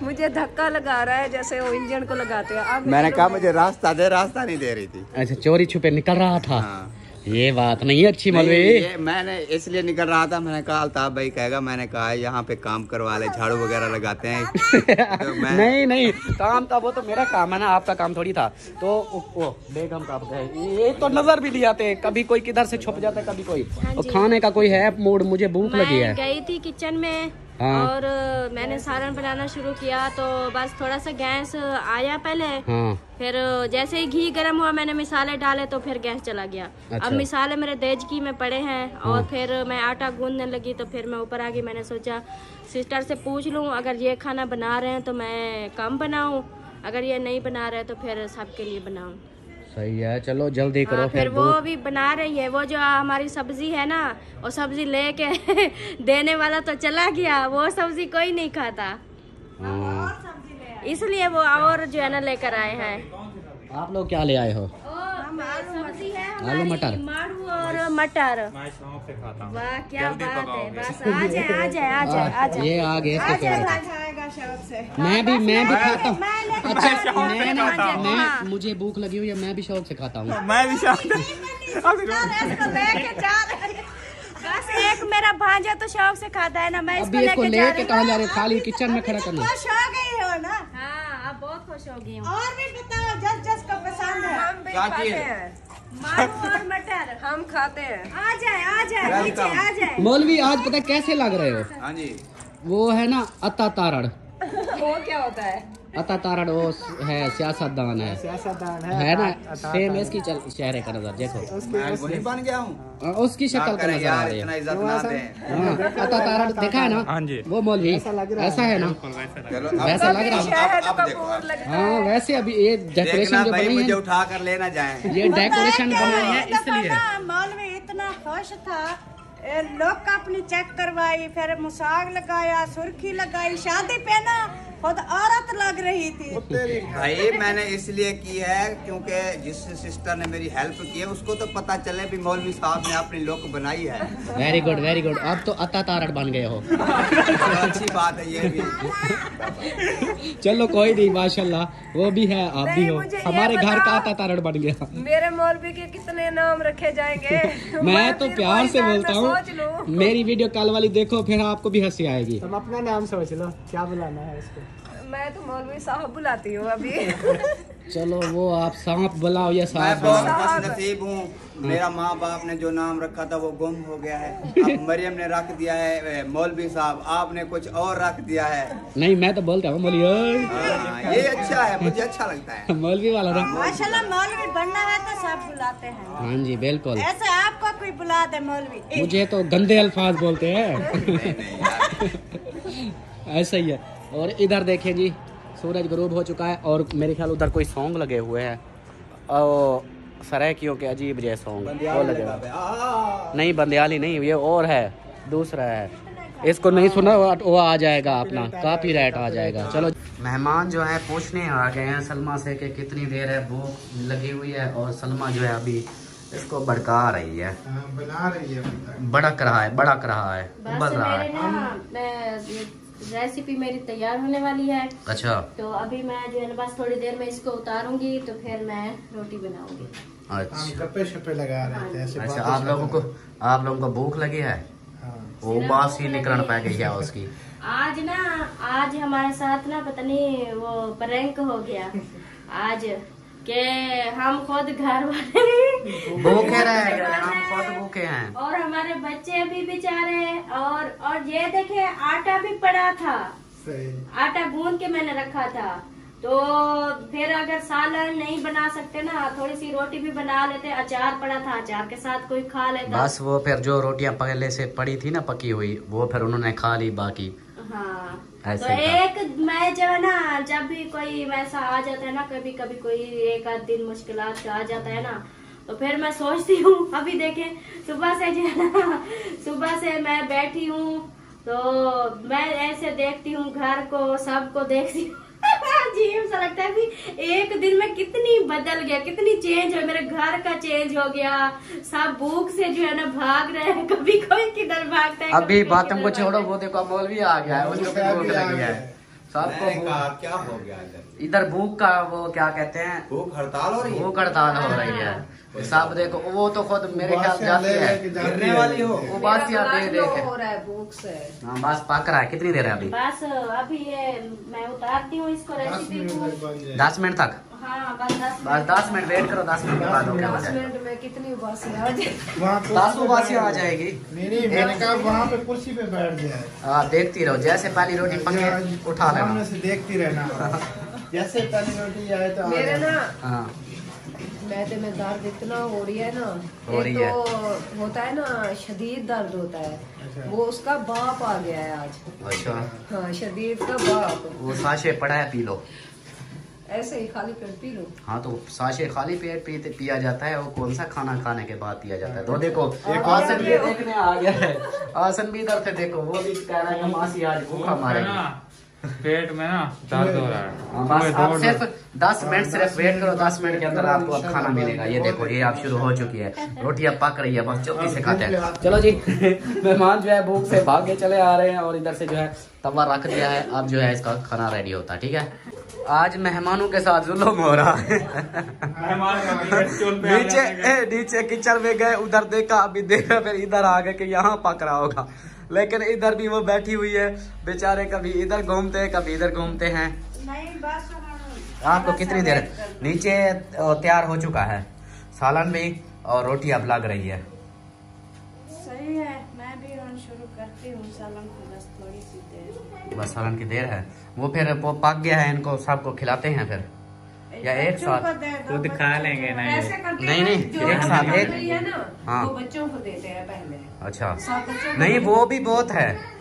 मुझे धक्का लगा रहा है जैसे वो इंजन को लगाते हैं। अब मैंने कहा मुझे रास्ता दे रास्ता नहीं दे रही थी। अच्छा चोरी छुपे निकल रहा था। हाँ। ये बात नहीं अच्छी मौलवी ये मैंने इसलिए निकल रहा था मैंने कहा अल्ताफ भाई कहेगा मैंने कहा यहाँ पे काम करवा ले झाड़ू वगैरह लगाते हैं। तो मैं नहीं नहीं काम था वो तो मेरा काम है ना आपका काम थोड़ी था। तो ओ, ओ बेगम का गए? ये तो नज़र भी नहीं आते कभी कोई किधर से छुप जाता है कभी कोई। और खाने का कोई है मूड मुझे भूख लगी है। गई थी किचन में। हाँ। और मैंने सालन बनाना शुरू किया तो बस थोड़ा सा गैस आया पहले। हाँ। फिर जैसे ही घी गर्म हुआ मैंने मिसाले डाले तो फिर गैस चला गया। अच्छा। अब मिसाले मेरे देज की में पड़े हैं। और फिर मैं आटा गूंदने लगी तो फिर मैं ऊपर आ गई। मैंने सोचा सिस्टर से पूछ लूँ अगर ये खाना बना रहे हैं तो मैं कम बनाऊँ अगर ये नहीं बना रहे तो फिर सबके लिए बनाऊँ। सही है चलो जल्दी करो हाँ, फिर फिर वो अभी बना रही है वो जो हमारी सब्ज़ी है ना वो सब्ज़ी लेके देने वाला तो चला गया वो सब्ज़ी कोई नहीं खाता। हाँ। इसलिए वो और जो है ना लेकर आए हैं। आप लोग क्या ले आए हो? आलू मटर। और मटर। मैं शौक से खाता वाह क्या बात है बस आ जाए आ जाए आ जाए आ जाए। ये आ गए। मैं भी मैं भी खाता हूँ। अच्छा। मैं हाँ। मैं हाँ। मुझे भूख लगी हुई है मैं भी शौक से खाता हूँ। मैं भी शौक इसको लेके जा रहे हैं। बस एक मेरा भांजा तो शौक से खाता है ना मैं इसको लेके जा रही हूँ। जा रहे खाली किचन में खड़ा करना खुश हो हो ना। अब बहुत खुश हो गई और भी बताओ जस जस को पसंद है। हम भी खाते हैं। मालू और मटर। हम खाते हैं। आ जाए आ जाए नीचे आ जाए। मौलवी आज पता कैसे लग रहे हो? हाँ जी। वो है ना अता तारड़ वो क्या होता है? अता तारड़ वो है सियासतदान है। सियासतदान है ना? सेम इसकी चेहरे का नज़र देखो। बन गया हूँ। उसकी शक्ल का नज़र आ रही है। ना दें। हाँ, अता तारड़ देखा है ना? हाँ वो मौलवी ऐसा है। ना? वैसा लग रहा है। हाँ। वैसे अभी ये डेकोरेशन जो बनी है उठा कर लेना जाए। ये डेकोरेशन बनाई है इसलिए। मौलवी इतना खुश था। लोग अपनी चेक करवाई फिर मुसाग लगाया सुर्खी लगाई शादी पे ना खुद औरत लग रही थी। भाई मैंने इसलिए की है क्योंकि जिस सिस्टर ने मेरी हेल्प की है उसको तो पता चले भी मौलवी साहब ने अपनी लुक बनाई है। वेरी गुड वेरी गुड अब तो अता तारड़ बन गए हो। चलो अच्छी बात है ये भी। चलो कोई नहीं माशाल्लाह। वो भी है आप भी हो। हमारे घर का। अता तारड़ बन गया। मेरे मौलवी के कितने नाम रखे जाएँगे? मैं तो प्यार से बोलता हूँ। मेरी वीडियो कॉल वाली देखो फिर आपको भी हँसी आएगी। तुम अपना नाम सोच लो क्या बुलाना है इसको मैं तो मौलवी साहब बुलाती हूँ अभी। चलो वो आप सांप बुलाओ या मैं सांप। बहुत नसीब हूँ। मेरा माँ बाप ने जो नाम रखा था वो गुम हो गया है। अब मरियम ने रख दिया है मौलवी साहब। आपने कुछ और रख दिया है। नहीं मैं तो बोलता हूँ मौलवी हाँ, ये अच्छा है मुझे अच्छा लगता है। मौलवी वाला ना माशाल्लाह मौलवी बनना है तो सब बुलाते हैं। हाँ जी बिल्कुल। ऐसे आपको कोई बुला दे मौलवी। मुझे तो गंदे अल्फाज बोलते हैं। नहीं नहीं यार। ऐसा ही है। और इधर देखें जी सूरज गरूब हो चुका है और मेरे ख्याल उधर कोई सॉन्ग लगे हुए हैं। और सरायकियों के अजीब जय सॉन्ग वो लगे हुए नहीं बंदयाली नहीं ये और है दूसरा है। इसको नहीं सुना वो आ जाएगा अपना कापी राइट आ जाएगा। चलो। मेहमान जो है पूछने आ गए हैं सलमा से कि कितनी देर है भूख लगी हुई है और सलमा जो है अभी इसको भड़का रही है। बना रही है भड़क रहा है भड़क रहा है बस उबल रहा है। ना मैं ये रेसिपी मेरी तैयार होने वाली है। अच्छा। तो अभी मैं जो है ना बस थोड़ी देर में इसको उतारूँगी तो फिर मैं रोटी बनाऊँगी। अच्छा। गप्पे शप्पे लगा रहे थे ऐसे अच्छा आप लोगों को आप लोगों को भूख लगी है? वो बास ही निकलने पा गई है उसकी। आज ना आज हमारे साथ ना पता नहीं वो प्रैंक हो गया। आज के हम खुद घर वाले। भूखे रह गए हम खुद भूखे हैं। और हमारे बच्चे भी बेचारे और और ये देखे आटा भी पड़ा था। आटा गूंद के मैंने रखा था। तो फिर अगर सालन नहीं बना सकते ना थोड़ी सी रोटी भी बना लेते अचार पड़ा था अचार के साथ कोई खा लेता। बस वो फिर जो रोटियाँ पहले से पड़ी थी ना पकी हुई वो फिर उन्होंने खा ली बाकी। हाँ। तो एक मैं जो है ना जब भी कोई वैसा आ जाता है ना कभी कभी कोई एक आध दिन मुश्किल आ जाता है ना तो फिर मैं सोचती हूँ अभी देखें सुबह से जो है ना सुबह से मैं बैठी हूँ तो मैं ऐसे देखती हूँ घर को सबको देखती हूँ। अजीब सा लगता है कि एक दिन में कितनी बदल गया कितनी चेंज हो मेरे घर का चेंज हो गया। सब भूख से जो है ना भाग रहे हैं। कभी कोई किधर भागता है अभी बातों को छोड़ो वो देखो मौलवी आ गया है उसको भी भूख लगी है। सबको भूख- क्या हो गया इधर इधर भूख का वो क्या कहते हैं? भूख हड़ताल हो रही है। भूख हड़ताल हो रही है। सब देखो वो तो खुद मेरे ख्याल जाती है। गिरने वाली हो। वो बासिया दे दे के हो। रहा है भूख से हाँ बस पक रहा है। कितनी देर है अभी? बस अभी ये मैं उतारती हूँ इसको रेसिपी को। दस मिनट तक? हाँ बस दस बस दस मिनट वेट करो दस मिनट के बाद हो जाएगा मिनट में कितनी उबासी आ जाए दस उबासी आ जाएगी। नहीं नहीं मैंने कहा वहाँ पे कुर्सी पे बैठ जाए। हाँ देखती रहो। जैसे पहली रोटी पके उठा लेना। सामने से देखती रहना। जैसे पहली रोटी आए तो मेरे ना हाँ। मैदे में दर्द इतना हो रही है ना हो रही एक तो होता है ना शदीद दर्द होता है। अच्छा। वो उसका बाप आ गया है आज। अच्छा। हाँ शदीद का बाप। वो साशे पड़ा है पी लो। ऐसे ही खाली पेट पी लो। हाँ तो साशे खाली पेट पीते पिया जाता है वो कौन सा खाना खाने के बाद पिया जाता है? तो देखो एक आसन भी देखने आ गया है। आसन भी इधर से देखो वो भी कह रहा है मासी आज भूखा मारेगी। ना पेट में ना दर्द हो रहा है। हाँ, बस आप सिर्फ़ दस मिनट सिर्फ़ वेट करो दस मिनट के अंदर आपको अब खाना मिलेगा। ये देखो ये आप शुरू हो चुकी है। रोटी अब पक रही है बस जल्दी से खाते हैं। चलो जी मेहमान जो है भूख से भाग के चले आ रहे हैं और इधर से जो है तवा रख दिया है। अब जो है इसका खाना रेडी होता है ठीक है? आज मेहमानों के साथ जुल्म हो रहा है। नीचे नीचे किचन में गए उधर देखा अभी देखा फिर इधर आ गए कि यहाँ पक रहा होगा। लेकिन इधर भी वो बैठी हुई है बेचारे कभी इधर घूमते हैं कभी इधर घूमते हैं। नहीं बस आपको कितनी देर? नीचे तैयार हो चुका है। सालन भी और रोटी अब लग रही है। सही है मैं भी शुरू करती हूँ सालन को बस थोड़ी सी देर। बस सालन की देर है। वो फिर वो पक गया है इनको सबको खिलाते हैं फिर। या एक साथ। खुद खा लेंगे ना ऐसे करते नहीं, नहीं, जो एक साथ, एक- है ना हाँ। बच्चों को देते हैं पहले। अच्छा। नहीं वो भी बहुत है।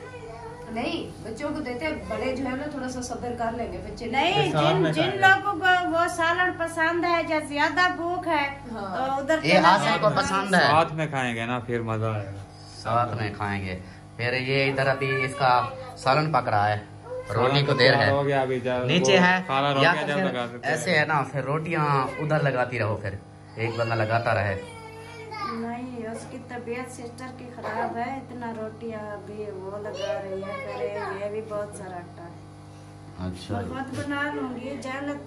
नहीं बच्चों को देते हैं बड़े जो है ना थोड़ा सा सब्र कर लेंगे बच्चे। नहीं जिन जिन लोगों को वो सालन पसंद है या ज़्यादा भूख है हाँ। तो उधर ये को पसंद है। साथ में खाएँगे ना फिर मज़ा आएगा। साथ में खाएँगे। फिर ये इधर अभी इसका सालन पक रहा है। रोटी को देर है। हो गया अभी जब नीचे है। या तो फिर ऐसे है। ना फिर रोटियाँ उधर लगाती रहो फिर। एक बंदा लगाता रहे। नहीं उसकी तबीयत सिस्टर की खराब है इतना रोटियाँ अभी वो लगा रही है फिर ये भी बहुत सारा आटा है। अच्छा। मैं खुद बना लूँगी जब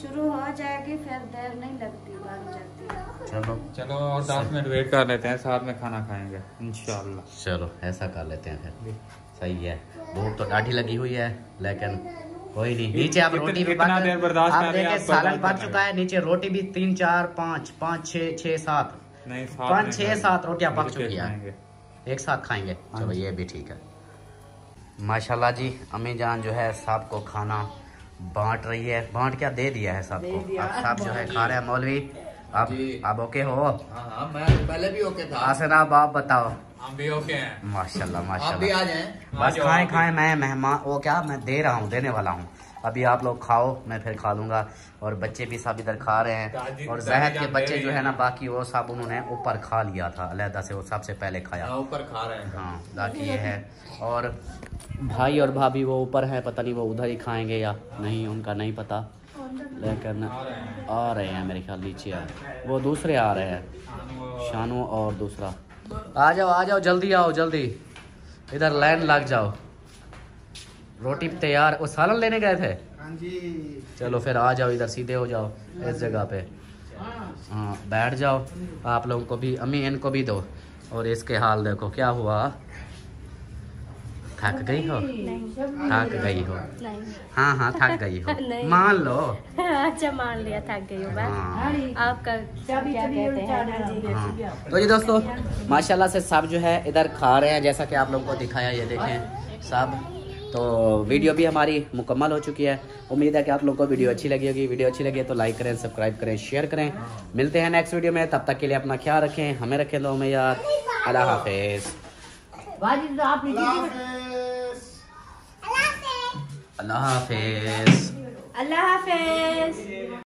शुरू हो जाएगी फिर देर नहीं लगती बन जाती है। चलो। चलो और दस मिनट वेट कर लेते हैं साथ में खाना खाएँगे इंशाल्लाह। चलो ऐसा कर लेते हैं फिर। सही है। भूख तो डाढ़ी लगी हुई है लेकिन कोई नहीं। नीचे आप रोटी भी आप देखिए सालन पक चुका है नीचे रोटी भी तीन चार पाँच पाँच छः छः सात। पाँच छः सात रोटियाँ पक चुकी है। एक साथ खाएँगे। हाँ चलो ये भी ठीक है। माशाल्लाह जी अम्मी जान जो है साहब को खाना बांट रही है। बांट क्या दे दिया है सबको? अब सब जो है खा रहे हैं मौलवी। आप आप ओके हो? हाँ हाँ मैं पहले भी ओके था। आसन आप बताओ। हम भी ओके हैं। माशाल्लाह आप भी आ जाएँ। बस खाएँ खाएँ मैं मेहमान वो क्या मैं दे रहा हूँ देने वाला हूँ। अभी आप लोग खाओ मैं फिर खा लूँगा। और बच्चे भी सब इधर खा रहे हैं। और दादी जहद के बच्चे जो है। ना बाकी वो सब उन्होंने ऊपर खा लिया था। अलहदा से वो सबसे पहले खाया। हाँ, ऊपर खा रहे हैं। हाँ बाकी ये है। और भाई और भाभी वो ऊपर है पता नहीं वो उधर ही खाएँगे या नहीं उनका नहीं पता। लेकिन आ रहे हैं मेरे ख्याल नीचे आ वो दूसरे आ रहे हैं। शानू और दूसरा। आ जाओ आ जाओ जल्दी आओ जल्दी। इधर लाइन लग जाओ। रोटी तैयार। वो सालन लेने गए थे? हाँ चलो फिर आ जाओ इधर सीधे हो जाओ इस जगह पे। हाँ बैठ जाओ। आप लोगों को भी अम्मी इनको भी दो। और इसके हाल देखो क्या हुआ? थक गई हो? थक गई हो? नहीं। हाँ हाँ थक गई हो। मान लो। अच्छा मान लिया थक गई हूँ बस। हाँ। आपका क्या कहते हैं? हाँ। तो जी दोस्तों माशाल्लाह से सब जो है इधर खा रहे हैं जैसा कि आप लोगों को दिखाया ये देखें सब। तो वीडियो भी हमारी मुकम्मल हो चुकी है। उम्मीद है कि आप लोगों को वीडियो अच्छी लगी होगी। वीडियो अच्छी लगी है तो लाइक करें सब्सक्राइब करें शेयर करें। मिलते हैं नेक्स्ट वीडियो में। तब तक के लिए अपना ख्याल रखें हमें रखें दो हमें यार। अल्लाह हाफिज। अल्लाह हाफिज। अल्लाह हाफिज।